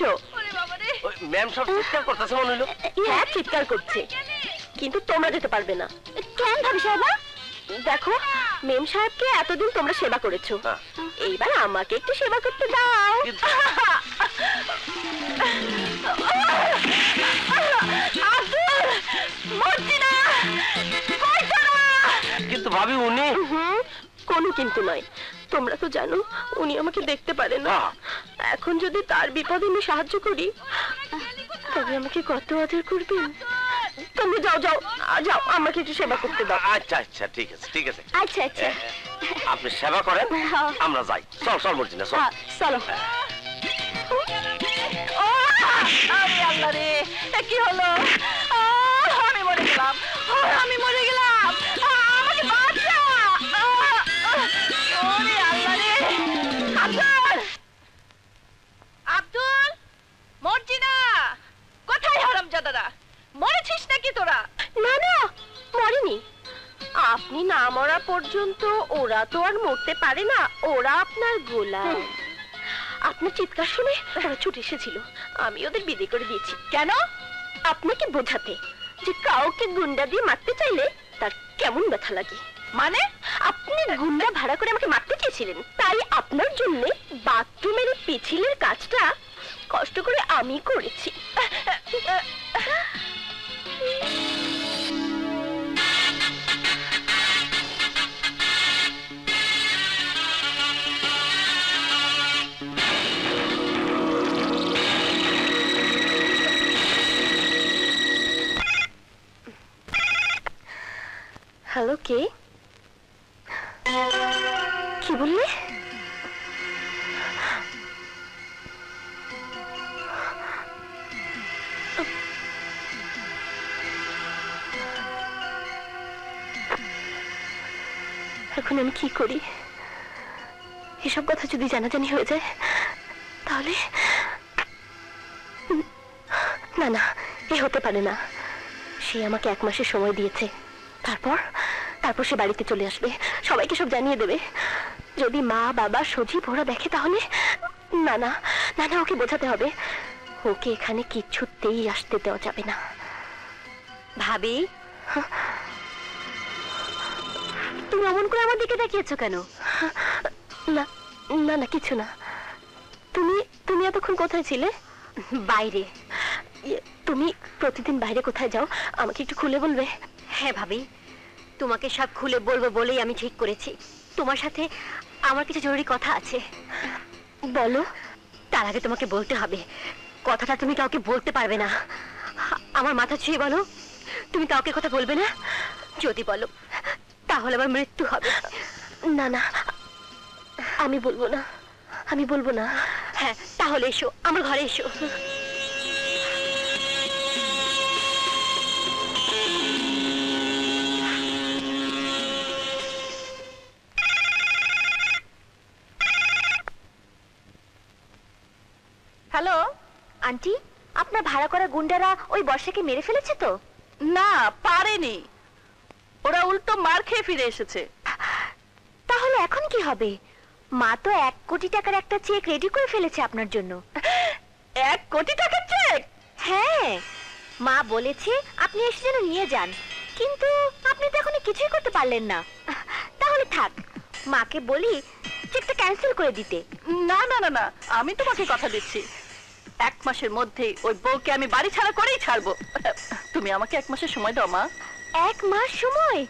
কোথায় ম্যাম সব চিৎকার করতেছে মনে হইল হ্যাঁ চিৎকার করছে। কিন্তু তোমরা যেতে পারবে না। কেন ভাবি সাহেবা দেখো মেম সাহেবকে এতদিন তোমরা সেবা করেছ। হ্যাঁ। এইবার আমাকে একটু সেবা করতে দাও। কিন্তু ভাবি উনি হুম? কোনো কিন্তু নয়। তোমরা তো জানো উনি আমাকে দেখতে পারে না। না। এখন যদি তার বিপদে আমি সাহায্য করি তবে আমাকে কত আদর করবেন তোমরা যাও যাও যাও আমাকে একটু সেবা করতে দাও। আচ্ছা আচ্ছা ঠিক আছে ঠিক আছে। আচ্ছা আচ্ছা। আপনি সেবা করেন হ্যাঁ। আমরা যাই। চল চল মর্জিনা চল। হ্যাঁ, চলো। ও, আরে আল্লাহ রে কি হলো? আমি মরে গেলাম। আমি মরে গেলাম। হারামজাদারা মরেছিস নাকি তোরা? না না মরেনি। আপনি না মরা পর্যন্ত ওরা তো আর মরতে পারে না ওরা আপনার গোলাম। আপনার চিৎকার শুনে ওরা ছুটে এসেছিল। আমি ওদের বিদে করে দিয়েছি। কেন? আপনাকে বোঝাতে যে কাউকে গুন্ডা দিয়ে মারতে চাইলে তার কেমন ব্যথা লাগে। মানে? আপনি গুন্ডা ভাড়া করে আমাকে মারতে চেয়েছিলেন তাই আপনার জন্য বাথরুমের পিছিলের কাজটা কষ্ট করে আমি করেছি। হ্যালো কে কি বললে কি করি? এসব কথা যদি জানাজানি হয়ে যায় তাহলে না না এ হতে পারে না। সে আমাকে এক মাসের সময় দিয়েছে। তারপর তারপর সে বাড়িতে চলে আসবে। সবাইকে সব জানিয়ে দেবে। যদি মা বাবা সজীব ওরা দেখে তাহলে না না না না ওকে বোঝাতে হবে। ওকে এখানে কিচ্ছুতেই আসতে দেওয়া যাবে না। ভাবি? তুমি অমন করে আমার দিকে তাকিয়েছো কেন? না না না কিছু না। তুমি তুমি এতক্ষণ কোথায় ছিলে? বাইরে। ইয়ে, তুমি প্রতিদিন বাইরে কোথায় যাও? আমাকে একটু খুলে বলবে? হ্যাঁ ভাবি তোমাকে সব খুলে বলব বলেই আমি ঠিক করেছি। তোমার সাথে আমার কিছু জরুরি কথা আছে। বলো। তার আগে তোমাকে বলতে হবে। কথাটা তুমি কাউকে বলতে পারবে না। আমার মাথা ছুঁয়ে বলো। তুমি কাউকে কথা বলবে না? যদি বলো। তাহলে আমার মৃত্যু হবে। না না আমি বলব না আমি বলব না। হ্যাঁ তাহলে এসো আমার ঘরে এসো। হ্যালো? আন্টি আপনার ভাড়া করা গুন্ডারা ওই বর্ষাকে মেরে ফেলেছে তো? না পারেনি। ওরা উল্টো মার খেয়ে ফিরে এসেছে। তাহলে এখন কি হবে? মা তো এক কোটি টাকার একটা চেক রেডি করে ফেলেছে আপনার জন্য। এক কোটি টাকার চেক? হ্যাঁ। মা বলেছে আপনি এসে যেন নিয়ে যান। কিন্তু আপনি তো এখনও কিছুই করতে পারলেন না। তাহলে থাক মাকে বলি চেকটা ক্যান্সেল করে দিতে। না না না না আমি তোমাকে কথা দিচ্ছি। এক মাসের মধ্যেই ওই বউকে আমি বাড়ি ছাড়া করেই ছাড়বো। তুমি আমাকে এক মাসের সময় দাও মা। এক মাস সময়?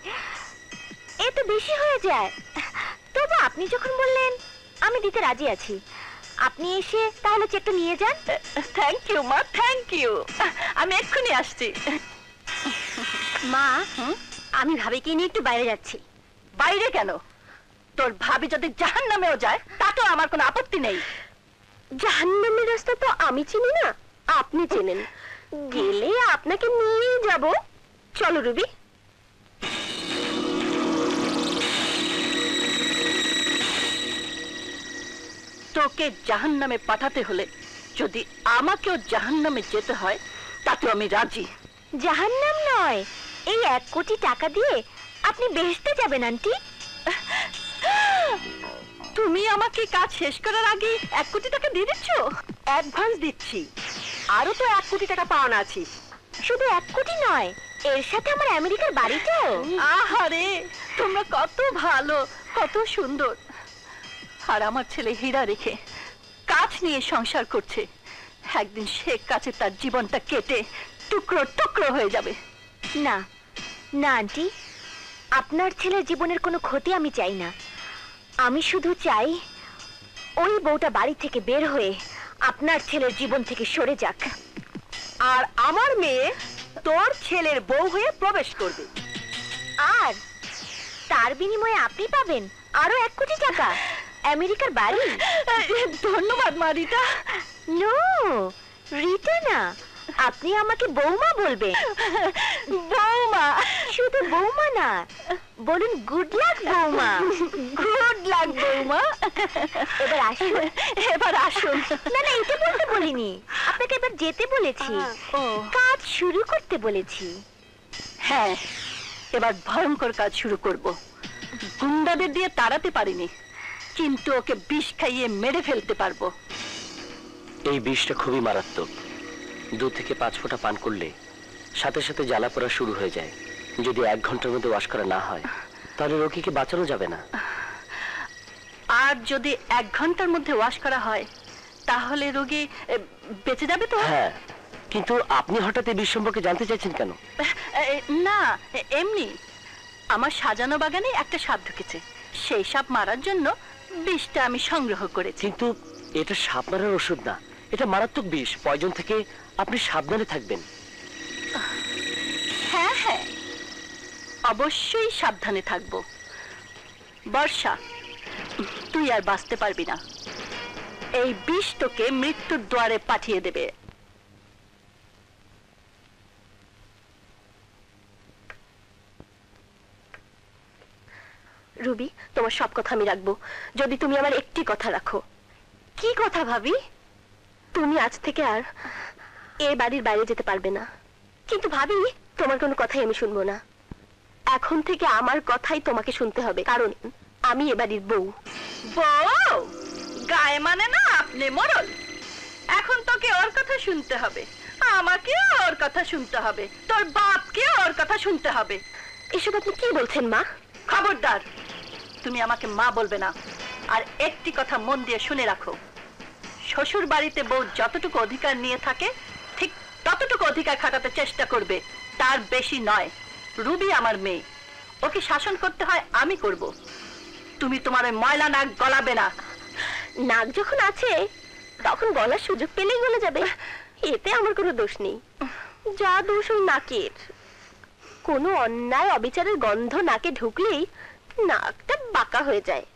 এ তো বেশি হয়ে যায়। তবু আপনি যখন বললেন আমি দিতে রাজি আছি। আপনি এসে তাহলে চেকটা নিয়ে যান। থ্যাংক ইউ মা থ্যাংক ইউ আমি এক্ষুনি আসছি। মা? আমি ভাবিকে নিয়ে একটু বাইরে যাচ্ছি। বাইরে কেন? তোর ভাবি যদি জাহান নামেও যায় তাতেও আমার কোনো আপত্তি নেই। জাহান্নামের রাস্তা তো আমি চিনি না আপনি চেনেন। গেলে আপনাকে নিয়ে যাব। চলো রুবি। তোকে জাহান্নামে পাঠাতে হলে যদি আমাকেও জাহান্নামে যেতে হয় তাতে আমি রাজি। জাহান্নাম নয় এই এক কোটি টাকা দিয়ে আপনি বেহেশতে যাবেন আন্টি। তুমি আমাকে কাজ শেষ করার আগে এক কোটি টাকা দিয়ে দিচ্ছ? অ্যাডভান্স দিচ্ছি। আরও তো এক কোটি টাকা পাওনা আছিস শুধু এক কোটি নয় এর সাথে আমার আমেরিকার বাড়িটাও আহারে তোমরা কত ভালো কত সুন্দর। আর আমার ছেলে হীরা রেখে কাজ নিয়ে সংসার করছে। একদিন সে কাছে তার জীবনটা কেটে টুকরো টুকরো হয়ে যাবে। না না আন্টি। আপনার ছেলের জীবনের কোনো ক্ষতি আমি চাই না। আমি শুধু চাই ওই বউটা বাড়ি থেকে বের হয়ে আপনার ছেলের জীবন থেকে সরে যাক। আর আমার মেয়ে তোর ছেলের বউ হয়ে প্রবেশ করবে। আর তার বিনিময়ে আপনি পাবেন আরও এক কোটি টাকা। আমেরিকার বাড়ি। ধন্যবাদ মারিতা। নো রিটা না আপনি আমাকে বৌমা বলবেন। বৌমা? শুধু বৌমা না বলুন গুড লাক বৌমা। গুড লাক বৌমা। এবার আসুন। এবার আসুন। না না এটা বলতে বলিনি। আপনাকে এবার যেতে বলেছি। ও। কাজ শুরু করতে বলেছি। হ্যাঁ এবার ভয়ঙ্কর কাজ শুরু করব। গুন্ডাদের দিয়ে তাড়াতে পারিনি কিন্তু ওকে বিষ খাইয়ে মেরে ফেলতে পারব। এই বিষটা খুবই মারাত্মক। দু থেকে পাঁচ ফোঁটা পান করলে সাথে সাথে জ্বালা পড়া শুরু হয়ে যায়। যদি এক ঘণ্টার মধ্যে ওয়াশ করা না হয় তাহলে রোগীকে বাঁচানো যাবে না। আর যদি এক ঘণ্টার মধ্যে ওয়াশ করা হয় তাহলে রোগী বেঁচে যাবে তো? হ্যাঁ কিন্তু আপনি হঠাৎ এই বিষ সম্পর্কে জানতে চাইছেন কেন? না এমনি। আমার সাজানো বাগানে একটা সাপ ঢুকেছে। সেই সাপ মারার জন্য বিষটা আমি সংগ্রহ করেছি। কিন্তু এটা সাপ মারার ওষুধ না। এটা মারাত্মক বিষ। পয়জন থেকে আপনি সাবধানে থাকবেন। হ্যাঁ হ্যাঁ। অবশ্যই সাবধানে থাকব। বর্ষা, তুই আর বাঁচতে পারবি না। এই বিষ তোকে মৃত্যুর দ্বারে পাঠিয়ে দেবে। রুবি, তোমার সব কথা আমি রাখব। যদি তুমি আমার একটি কথা রাখো। কি কথা ভাবি? তুমি আজ থেকে আর এ বাড়ির বাইরে যেতে পারবে না। কিন্তু ভাবি তোমার কোনো কথাই আমি শুনব না। এখন থেকে আমার কথাই তোমাকে শুনতে হবে কারণ আমি এ বাড়ির বউ। বউ? গায়ে মানে না আপনি মরল। এখন তোকে ওর কথা শুনতে হবে। আমাকে ওর কথা শুনতে হবে। তোর বাপকে ওর কথা শুনতে হবে। এসব আপনি কি বলছেন মা? খবরদার। তুমি আমাকে মা বলবে না। আর একটি কথা মন দিয়ে শুনে রাখো। শ্বশুর বাড়িতে বউ যতটুকু অধিকার নিয়ে থাকে, ঠিক ততটুকু অধিকার খাটাতে চেষ্টা করবে, তার বেশি নয়। রুবি আমার মেয়ে। ওকে শাসন করতে হয়, আমি করব। তুমি তোমার ওই ময়লা নাক গলাবে না। নাক যখন আছে, তখন গলার সুযোগ পেলেই গলে যাবে। এতে আমার কোনো দোষ নেই। যা দোষ ওই নাকের। কোনো অন্যায়, অবিচারের গন্ধ নাকে ঢুকলেই নাকটা বাঁকা হয়ে যায়।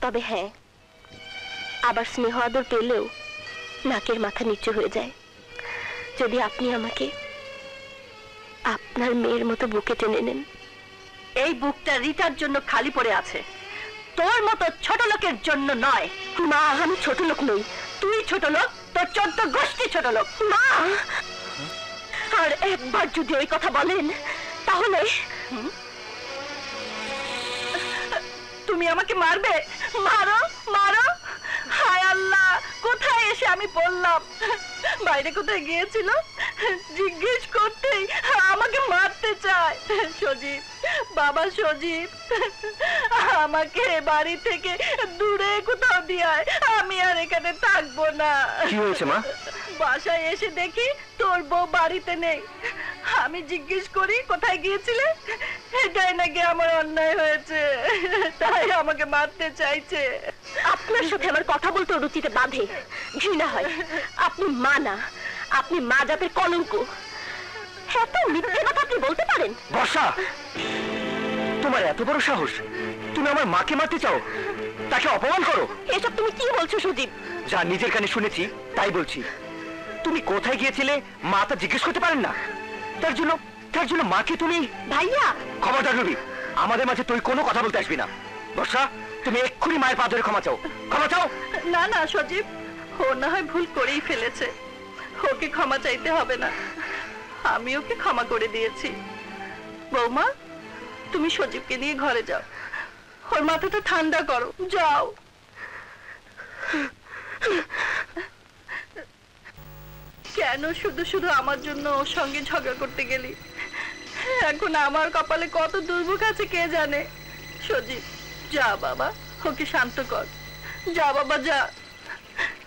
তবে হ্যাঁ আবার স্নেহ আদর পেলেও নাকের মাথা নিচু হয়ে যায়। যদি আপনি আমাকে আপনার মেয়ের মতো বুকে টেনে নেন, এই বুকটা রিটার জন্য খালি পড়ে আছে। তোর মতো ছোট লোকের জন্য নয়। মা, আমি ছোট লোক নই। তুই ছোট লোক, তোর চোদ্দ গোষ্ঠী ছোট লোক। মা! আর একবার যদি ওই কথা বলেন, তাহলে তুমি আমাকে মারবে। মারো মারো। আল্লাহ কোথায় এসে আমি বললাম? বাইরে কোথায় গিয়েছিল? জিজ্ঞেস করতেই আমাকে মারতে চায়। সজীব বাবা সজীব আমাকে বাড়ি থেকে দূরে কোথাও দিয়ে আয়। আমি আর এখানে থাকব না। কি হয়েছে মা? বাসায় এসে দেখি তোর বউ বাড়িতে নেই। আমি জিজ্ঞেস করি কোথায় গিয়েছিলে? এটাই নাকি আমার অন্যায় হয়েছে। তাই আমাকে মারতে চাইছে। আপনার সাথে আমার কথা বলতে রুচিতে বাঁধে। ঘৃণা হয়। আপনি মা না আপনি মা জাতের কলঙ্ক। এত মিথ্যে কথা আপনি বলতে পারেন? বর্ষা! তোমার এত বড় সাহস। তুমি আমার মাকে মারতে চাও। তাকে অপমান করো। এসব তুমি কি বলছো সুদীপ? যা নিজের কানে শুনেছি তাই বলছি। তুমি কোথায় গিয়েছিলে মা তা জিজ্ঞেস করতে পারেন না। তার জন্য তার জন্য মাকে তুমি ভাইয়া! খবরদার রবি আমাদের মাঝে তুই কোনো কথা বলতে আসবি না। বর্ষা তুমি এক্ষুনি মায়ের পা ধরে ক্ষমা চাও। ক্ষমা চাও? না না সজীব ও না হয় ভুল করেই ফেলেছে। ওকে ক্ষমা চাইতে হবে না। আমি ওকে ক্ষমা করে দিয়েছি। বৌমা তুমি সজীবকে নিয়ে ঘরে যাও। ওর মাথাটা ঠান্ডা করো। যাও। কেন শুধু শুধু আমার জন্য ওর সঙ্গে ঝগড়া করতে গেলি? এখন আমার কপালে কত দুর্ভোগ আছে কে জানে? সজীব, যা বাবা, ওকে শান্ত কর। যা বাবা, যা।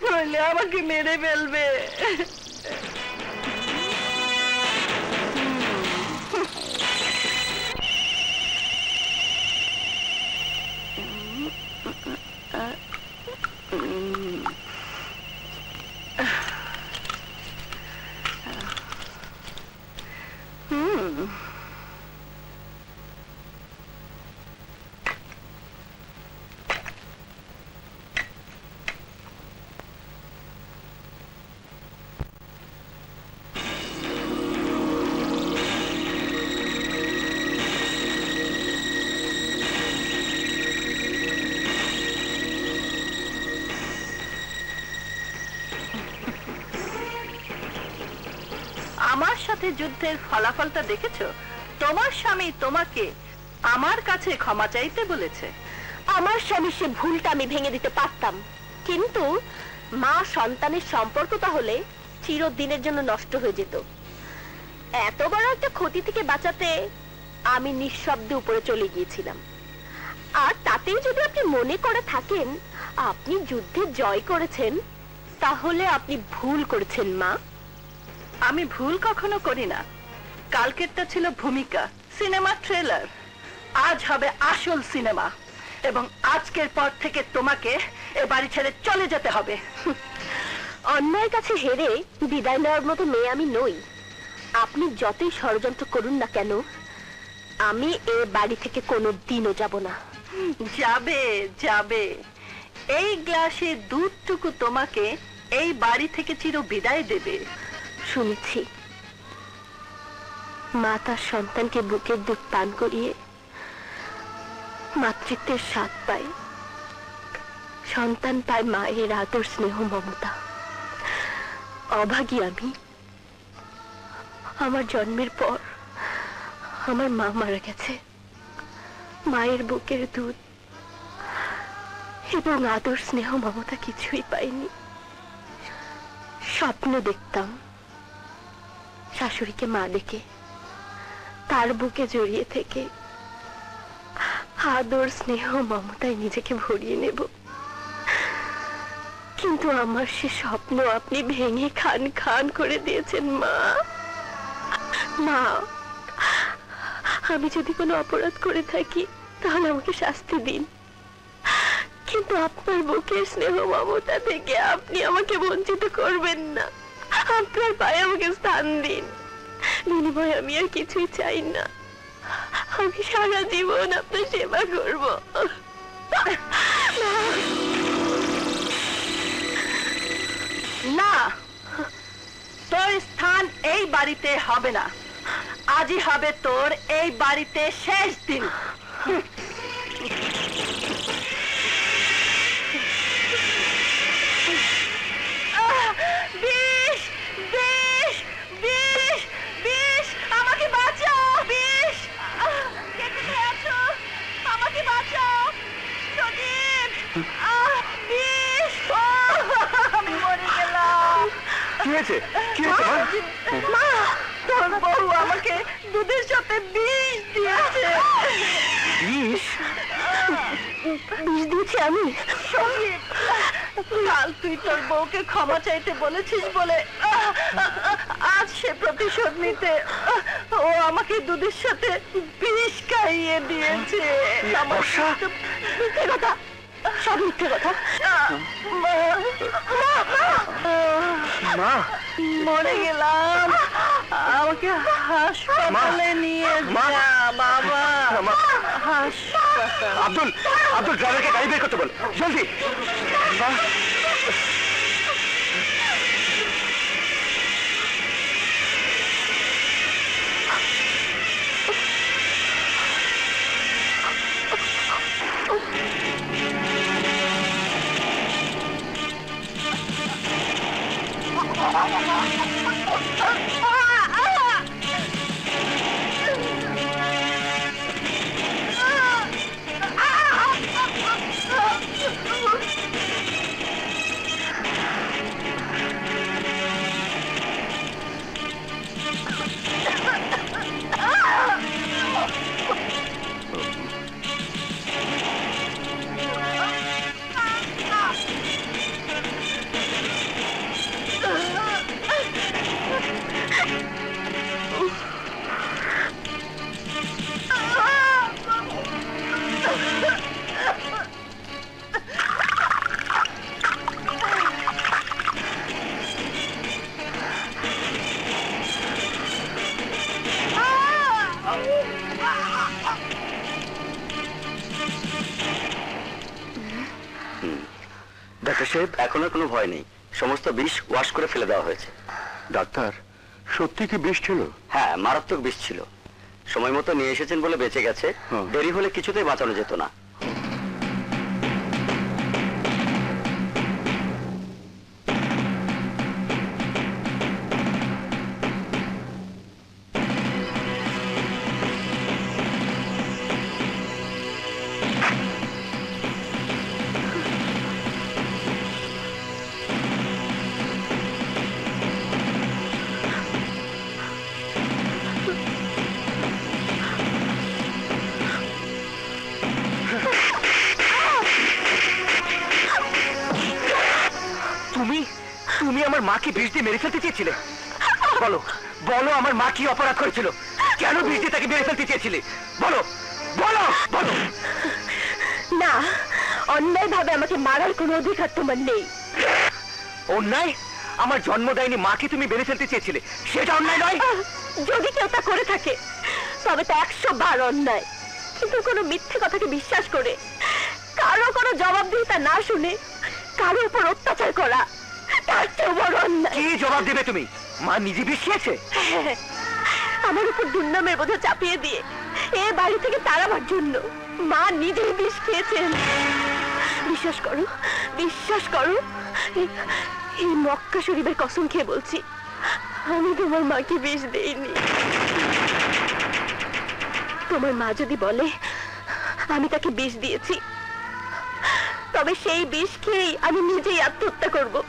নইলে আমাকে মেরে ফেলবে। সাথে যুদ্ধের ফলাফলটা দেখেছ? তোমার স্বামী তোমাকে আমার কাছে ক্ষমা চাইতে বলেছে। আমার স্বামী সে ভুলটা আমি ভেঙে দিতে পারতাম। কিন্তু মা সন্তানের সম্পর্ক তাহলে চিরদিনের জন্য নষ্ট হয়ে যেত। এত বড় একটা ক্ষতি থেকে বাঁচাতে আমি নিঃশব্দে উপরে চলে গিয়েছিলাম। আর তাতেই যদি আপনি মনে করে থাকেন, আপনি যুদ্ধে জয় করেছেন, তাহলে আপনি ভুল করেছেন মা। আমি ভুল কখনো করি না কালকেরটা ছিল ভূমিকা সিনেমা ট্রেলার। আজ হবে আসল সিনেমা এবং আজকের পর থেকে তোমাকে এ বাড়ি ছেড়ে চলে যেতে হবে। অন্যায়ের কাছে হেরে বিদায় নেওয়ার মতো মেয়ে আমি নই। আপনি যতই ষড়যন্ত্র করুন না কেন আমি এ বাড়ি থেকে কোনো দিনও যাব না। যাবে যাবে। এই গ্লাসে দুধটুকু তোমাকে এই বাড়ি থেকে চির বিদায় দেবে। শুনেছি। মা তার সন্তানকে বুকের দুধ পান করিয়ে মাতৃত্বের স্বাদ পায়। সন্তান পায় মায়ের আদর, স্নেহ, মমতা। অভাগী আমি। আমার জন্মের পর আমার মা মারা গেছে। মায়ের বুকের দুধ এবং আদর, স্নেহ, মমতা কিছুই পাইনি। স্বপ্ন দেখতাম শাশুড়িকে মা ডেকে তার বুকে জড়িয়ে থেকে আদর, স্নেহ, মমতায় নিজেকে ভরিয়ে নেব। কিন্তু আমার সে স্বপ্ন আপনি ভেঙে খান খান করে দিয়েছেন, মা। মা, আমি যদি কোনো অপরাধ করে থাকি, তাহলে আমাকে শাস্তি দিন। কিন্তু আপনার বুকের স্নেহ, মমতা থেকে আপনি আমাকে বঞ্চিত করবেন না। আপনার পায়ে আমাকে স্থান দিন। বিনিময়ে আমি আর কিছুই চাই না। আমি সারা জীবন আপনার সেবা করব। না। তোর স্থান এই বাড়িতে হবে না। আজই হবে তোর এই বাড়িতে শেষ দিন। কি হয়েছে? কি হয়েছে মা? তোর বউ আমাকে দুধের সাথে বিষ দিয়েছে। বিষ? বিষ দিয়েছি আমি। সংগীত কাল তুই তোর বউকে ক্ষমা চাইতে বলেছিস বলে আজ সে প্রতিশোধ নিতে ও আমাকে দুধের সাথে বিষ খাইয়ে দিয়েছে। আমার কথা সব মিথ্যে কথা। মা, মা মরে গেলাম। আমাকে হাসপাতালে নিয়ে মা। যা বাবা। মা। হাসপাতাল। আব্দুল আব্দুল ড্রাইভারকে গাড়ি বের করতে বল। জলদি। Oh, my God. এখন আর কোনো ভয় নেই। সমস্ত বিষ ওয়াশ করে ফেলে দেওয়া হয়েছে। ডাক্তার সত্যি কি বিষ ছিল? হ্যাঁ মারাত্মক বিষ ছিল। সময় মতো নিয়ে এসেছেন বলে বেঁচে গেছে। হুম। দেরি হলে কিছুতেই বাঁচানো যেত না। তুমি আমার মাকে বিষ দিয়ে মেরে ফেলতে চেয়েছিলে। বলো বলো আমার মা কি অপরাধ করেছিল? কেন বিষ দিয়ে তাকে মেরে ফেলতে চেয়েছিলে? বলো বলো বলো। না অন্যায় ভাবে আমাকে মারার কোনো অধিকার তোমার নেই। অন্যায়? আমার জন্ম দেয়নি মাকে তুমি মেরে ফেলতে চেয়েছিলে। সেটা অন্যায় নয়। যদি কেউ তা করে থাকে তবে তা একশো বার অন্যায়। কিন্তু কোনো মিথ্যে কথাকে বিশ্বাস করে কারও কোনো জবাবদিহিতা না শুনে কারও উপর অত্যাচার করা তার চেয়ে বড় অন্যায় কি জবাব দেবে তুমি? মা নিজে বিষ আমার উপর দুর্নামের বোঝা চাপিয়ে দিয়ে এ বাড়ি থেকে তাড়াবার জন্য মা নিজেই বিষ খেয়েছেন। বিশ্বাস করো বিশ্বাস করো এই- এই মক্কা শরীফের কসম খেয়ে বলছি আমি তোমার মাকে বিষ দেইনি। তোমার মা যদি বলে আমি তাকে বিষ দিয়েছি তবে সেই বিষ খেয়েই আমি নিজেই আত্মহত্যা করব।